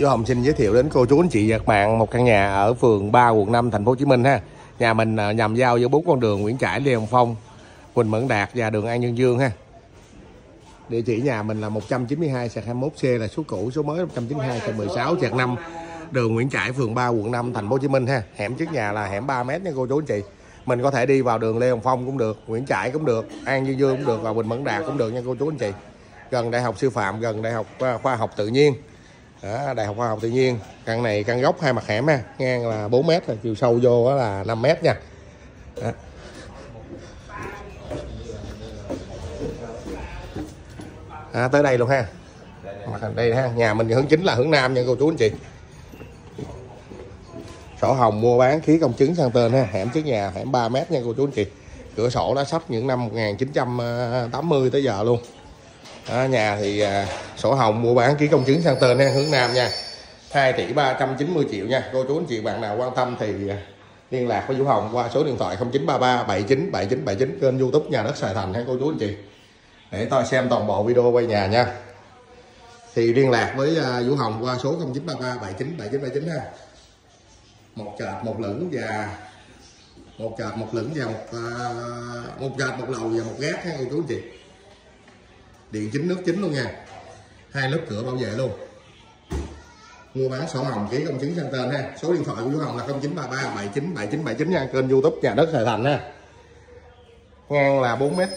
Vô Hồng xin giới thiệu đến cô chú anh chị và các bạn một căn nhà ở phường 3 quận 5 thành phố Hồ Chí Minh ha. Nhà mình à, nhằm giao giữa bốn con đường Nguyễn Trãi, Lê Hồng Phong, Quỳnh Mẫn Đạt và đường An Nhân Dương ha. Địa chỉ nhà mình là 192 sạc 21C là số cũ, số mới 192 sạc 16 sạc 5 đường Nguyễn Trãi, phường 3 quận 5 thành phố Hồ Chí Minh ha. Hẻm trước nhà là hẻm 3 m nha cô chú anh chị. Mình có thể đi vào đường Lê Hồng Phong cũng được, Nguyễn Trãi cũng được, An Dương Dương cũng được và Quỳnh Mẫn Đạt cũng được nha cô chú anh chị. Gần Đại học Sư phạm, gần Đại học à, Khoa học Tự nhiên. Đó, Đại học Khoa học Tự nhiên. Căn này căn góc hai mặt hẻm ha. Ngang là 4 mét là chiều sâu vô đó là 5 mét nha. Đó. À, tới đây luôn ha. Mặt đây ha. Nhà mình hướng chính là hướng nam nha cô chú anh chị. Sổ hồng mua bán khí công chứng sang tên ha. Hẻm trước nhà hẻm 3 mét nha cô chú anh chị. Cửa sổ đã sắp những năm 1980 tới giờ luôn đó, nhà thì à, sổ hồng mua bán ký công chứng sang tên ha hướng nam nha. 2 tỷ 390 triệu nha. Cô chú anh chị bạn nào quan tâm thì à, liên lạc với Vũ Hồng qua số điện thoại 0933 79 79 79 kênh YouTube nhà đất Sài Thành ha cô chú anh chị. Để tôi xem toàn bộ video quay nhà nha. Thì liên lạc với à, Vũ Hồng qua số 0933 79 79 79 ha. Một chợt một lửng và một chợt một lửng và một à, một chợt một lầu và một gác ha cô chú anh chị điện chính nước chính luôn nha. Hai lớp cửa bảo vệ luôn. Mua bán sổ hồng ký công chứng sang tên ha. Số điện thoại của chú Hồng là 0933 79 79 79 nha. Kênh YouTube nhà đất Sài Thành ha. Ngang là 4 mét,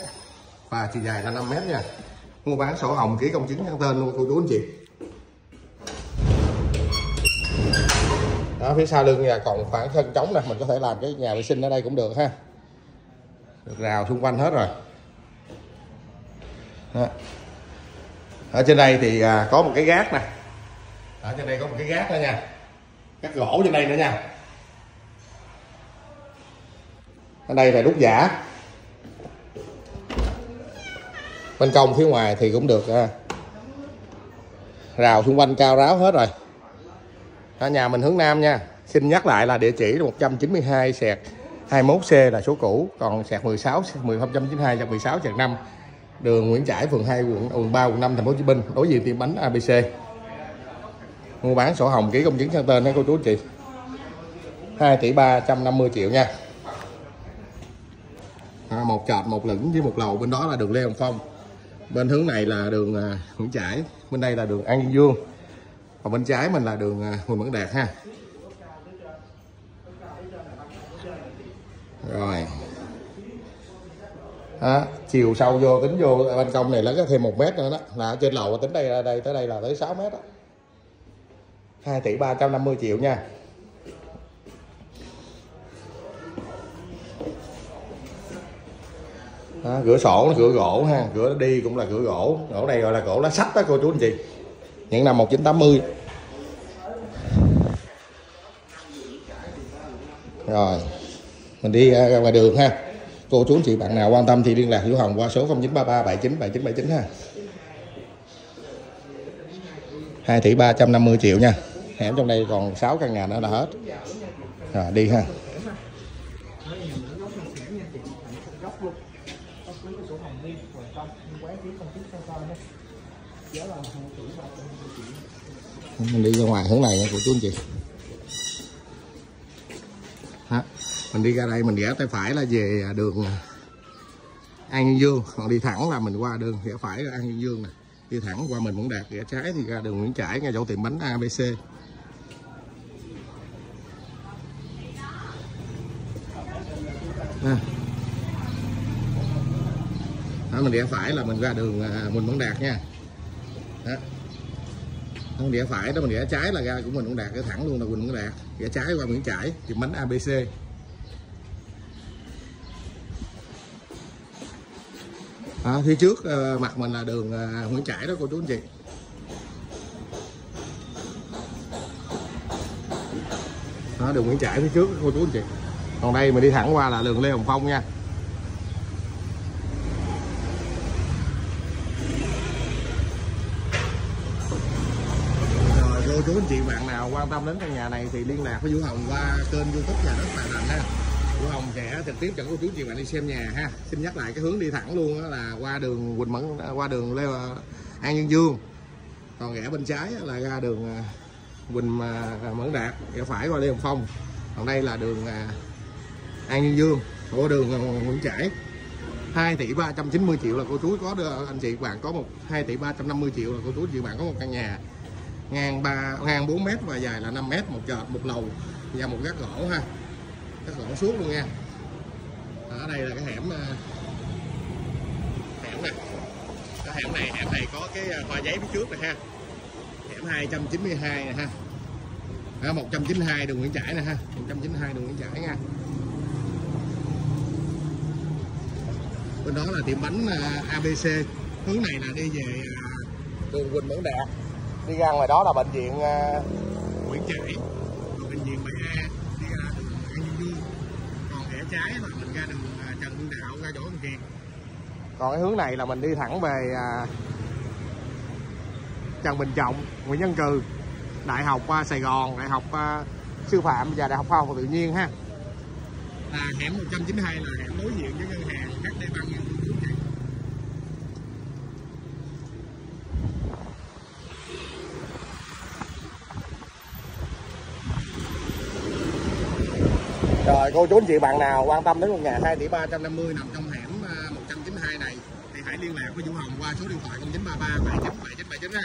và chiều dài là 5 mét nha. Mua bán sổ hồng ký công chứng sang tên luôn, cô chú anh chị. Đó, phía sau lưng nhà còn khoảng sân trống nè. Mình có thể làm cái nhà vệ sinh ở đây cũng được ha. Được rào xung quanh hết rồi đó. ở trên đây thì à, có một cái gác nè. Ở trên đây có một cái gác đó nha. Các gỗ trên đây nữa nha. Ở đây là đúc giả. Bên công phía ngoài thì cũng được à, rào xung quanh cao ráo hết rồi. Ở nhà mình hướng nam nha. Xin nhắc lại là địa chỉ là 192 sẹt 21C là số cũ còn sẹt 16 1092 sẹt 16 sẹt 5 đường Nguyễn Trãi phường 2 quận quận 3 quận 5 thành phố Hồ Chí Minh. Đối diện tiệm bánh ABC mua bán sổ hồng ký công chứng sang tên nha cô chú chị. 2 tỷ 350 triệu nha. À, một trệt một lửng với một lầu. Bên đó là đường Lê Hồng Phong. Bên hướng này là đường à, Nguyễn Trãi. Bên đây là đường An Dương Dương. Và bên trái mình là đường à, Huỳnh Mẫn Đạt ha. Rồi đó, chiều sâu vô tính vô ban công này lớn thêm một mét nữa đó. Là trên lầu tính đây đây tới đây là tới 6 mét đó. 2 tỷ 350 triệu nha. Đó, cửa sổ nó cửa gỗ ha cửa đi cũng là cửa gỗ. Gỗ này gọi là gỗ lá sắt đó cô chú anh chị. Những năm 1980 rồi mình đi ra ngoài đường ha cô chú anh chị bạn nào quan tâm thì liên lạc Vũ Hồng qua số 0933 79 79 79 ha. 2 tỷ 350 triệu nha. Hẻm trong đây còn 6 căn nhà nữa là hết. Rồi, đi ha. Mình đi ra ngoài hướng này nha, cô chú anh chị ha mình đi ra đây, mình rẽ tay phải là về đường An Nhân Dương. Còn đi thẳng là mình qua đường rẽ phải là An Nhân Dương nè. Đi thẳng qua mình cũng đạt rẽ trái thì ra đường Nguyễn Trãi, ngay chỗ tiệm bánh ABC à. đó, mình rẽ phải là mình ra đường à, mình vẫn đạt nha. Đó. Không rẽ phải đó, mình rẽ trái là ra của mình cũng đạt cái thẳng luôn là mình cũng đạt rẽ trái qua Nguyễn Trãi thì bánh ABC à, phía trước à, mặt mình là đường à, Nguyễn Trãi đó cô chú anh chị. Đó, đường Nguyễn Trãi phía trước cô chú anh chị. Còn đây mình đi thẳng qua là đường Lê Hồng Phong nha. Rồi cô chú anh chị bạn nào quan tâm đến căn nhà này thì liên lạc với Vũ Hồng qua kênh youtube nhà đất Tài Thành ha của Hồng sẽ trực tiếp dẫn cô chú chị bạn đi xem nhà ha. Xin nhắc lại cái hướng đi thẳng luôn đó là qua đường Quỳnh Mẫn à, qua đường Lê à, An Dương Dương. Còn rẽ bên trái là ra đường à, Quỳnh Mẫn Đạt, rẽ phải qua Lê Hồng Phong. Còn đây là đường An Dương Dương của đường Nguyễn Trãi. 2 tỷ 390 triệu là cô chú có được anh chị bạn có một 2 tỷ 350 triệu là cô chú chị bạn có một căn nhà. Ngang 3 ngang 4 m và dài là 5 m một trệt một lầu và một gác gỗ ha gác gỗ xuống luôn nha. Ở đây là cái hẻm à, hẻm này cái hẻm này hẻm này có cái à, hoa giấy phía trước này ha. Hẻm 292 nè ha. À, 192 đường Nguyễn Trãi nè ha. 192 đường Nguyễn Trãi nha. Bên đó là tiệm bánh à, ABC hướng này là đi về đường Quỳnh Mẫn Đạt đi ra ngoài đó là bệnh viện Nguyễn Trãi. Bệnh viện Mỹ A ra đường An Dương Dương còn rẽ trái là mình ra đường à, Trần Hưng Đạo ra chỗ Kiệt còn cái hướng này là mình đi thẳng về à, Trần Bình Trọng Nguyễn Văn Cừ Đại học à, Sài Gòn Đại học Sư phạm và Đại học Khoa học và Tự nhiên ha. Là hẻm 192 là hẻm đối diện với ngân hàng HD Bank nha cô chú chị. Rồi cô chú anh chị bạn nào quan tâm đến một nhà 2 tỷ 350 nằm trong hẻm à, 192 này, thì hãy liên lạc với Vũ Hồng qua số điện thoại 0933 79 7979 ha.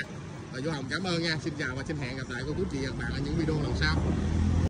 Rồi Vũ Hồng cảm ơn nha. Xin chào và xin hẹn gặp lại cô chú chị và bạn ở những video lần sau.